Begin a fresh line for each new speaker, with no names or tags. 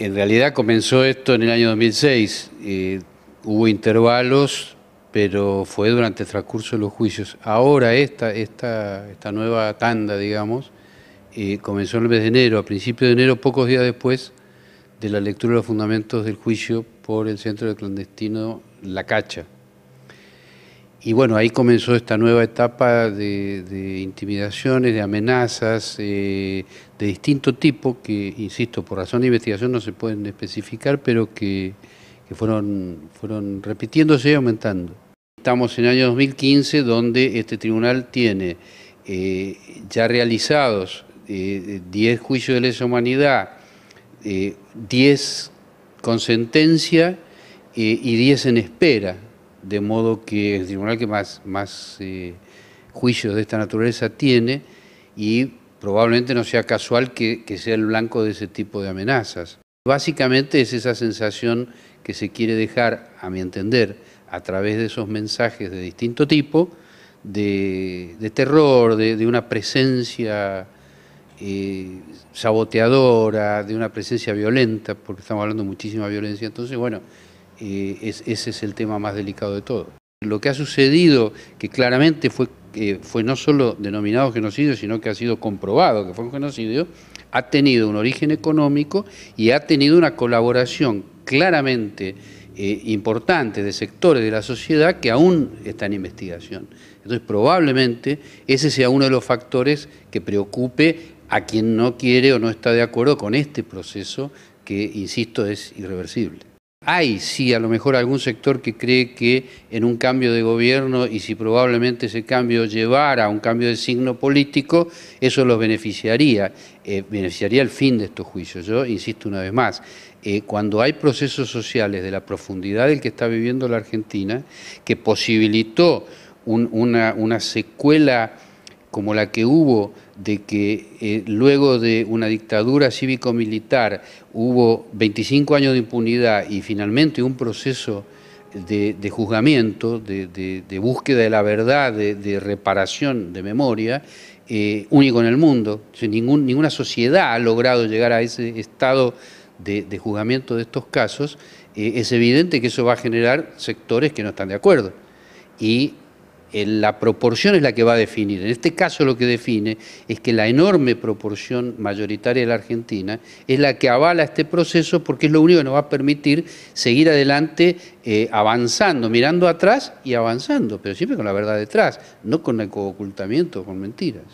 En realidad comenzó esto en el año 2006. Eh, hubo intervalos, pero fue durante el transcurso de los juicios. Ahora esta, esta, esta nueva tanda, digamos, eh, comenzó en el mes de enero, a principios de enero, pocos días después de la lectura de los fundamentos del juicio por el centro de clandestino La Cacha. Y bueno, ahí comenzó esta nueva etapa de, intimidaciones, de amenazas eh, de distinto tipo, que, insisto, por razón de investigación no se pueden especificar, pero que, fueron, fueron repitiéndose y aumentando. Estamos en el año 2015, donde este tribunal tiene eh, ya realizados 10 eh, juicios de lesa humanidad, 10 con sentencia y 10 en espera de modo que el tribunal que más, más eh, juicios de esta naturaleza tiene y probablemente no sea casual que, sea el blanco de ese tipo de amenazas. Básicamente es esa sensación que se quiere dejar, a mi entender, a través de esos mensajes de distinto tipo, de, terror, de, una presencia eh, saboteadora, de una presencia violenta, porque estamos hablando de muchísima violencia. Entonces, bueno, eh, ese es el tema más delicado de todo. Lo que ha sucedido, que claramente fue, fue no solo denominado genocidio, sino que ha sido comprobado que fue un genocidio, ha tenido un origen económico y ha tenido una colaboración claramente eh, importante de sectores de la sociedad que aún está en investigación. Entonces probablemente ese sea uno de los factores que preocupe a quien no quiere o no está de acuerdo con este proceso que, insisto, es irreversible. Hay, sí, a lo mejor algún sector que cree que en un cambio de gobierno y si probablemente ese cambio llevara a un cambio de signo político, eso los beneficiaría, eh, beneficiaría el fin de estos juicios. Yo insisto una vez más, eh, cuando hay procesos sociales de la profundidad del que está viviendo la Argentina, que posibilitó una, una secuela como la que hubo de que eh, luego de una dictadura cívico-militar hubo 25 años de impunidad y finalmente un proceso de, juzgamiento, de, búsqueda de la verdad, de, reparación de memoria, eh, único en el mundo. ninguna sociedad ha logrado llegar a ese estado de, juzgamiento de estos casos. Eh, es evidente que eso va a generar sectores que no están de acuerdo. Y la proporción es la que va a definir. En este caso lo que define es que la enorme proporción mayoritaria de la Argentina es la que avala este proceso porque es lo único que nos va a permitir seguir adelante eh, avanzando, mirando atrás y avanzando, pero siempre con la verdad detrás, no con el ocultamiento, con mentiras.